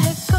life.